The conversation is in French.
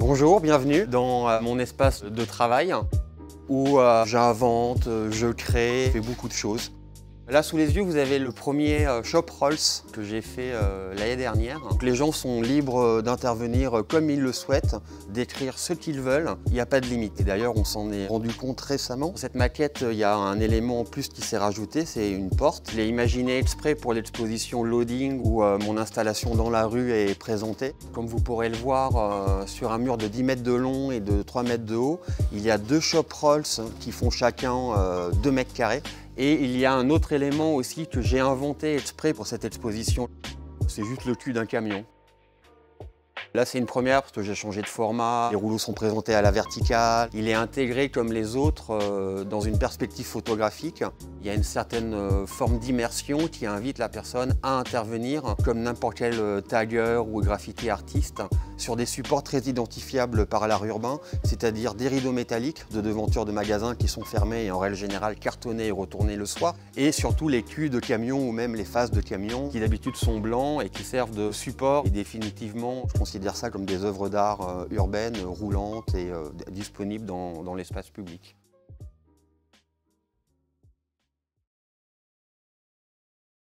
Bonjour, bienvenue dans euh, mon espace de travail où euh, j'invente, je crée, je fais beaucoup de choses. Là sous les yeux vous avez le premier Shop Rolls que j'ai fait l'année dernière. Les gens sont libres d'intervenir comme ils le souhaitent, d'écrire ce qu'ils veulent, il n'y a pas de limite. Et d'ailleurs on s'en est rendu compte récemment. Cette maquette il y a un élément en plus qui s'est rajouté, c'est une porte. Je l'ai imaginé exprès pour l'exposition Loading où mon installation dans la rue est présentée. Comme vous pourrez le voir sur un mur de 10 mètres de long et de 3 mètres de haut, il y a deux Shop Rolls qui font chacun 2 mètres carrés et il y a un autre élément aussi que j'ai inventé exprès pour cette exposition. C'est juste le cul d'un camion. Là, c'est une première parce que j'ai changé de format. Les rouleaux sont présentés à la verticale. Il est intégré comme les autres euh, dans une perspective photographique. Il y a une certaine euh, forme d'immersion qui invite la personne à intervenir comme n'importe quel euh, tagger ou graffiti artiste sur des supports très identifiables par l'art urbain, c'est-à-dire des rideaux métalliques de devanture de magasins qui sont fermés et en règle générale cartonnés et retournés le soir, et surtout les culs de camions ou même les faces de camions qui d'habitude sont blancs et qui servent de support. Et définitivement, je considère ça comme des œuvres d'art euh, urbaines, roulantes et euh, disponibles dans l'espace public.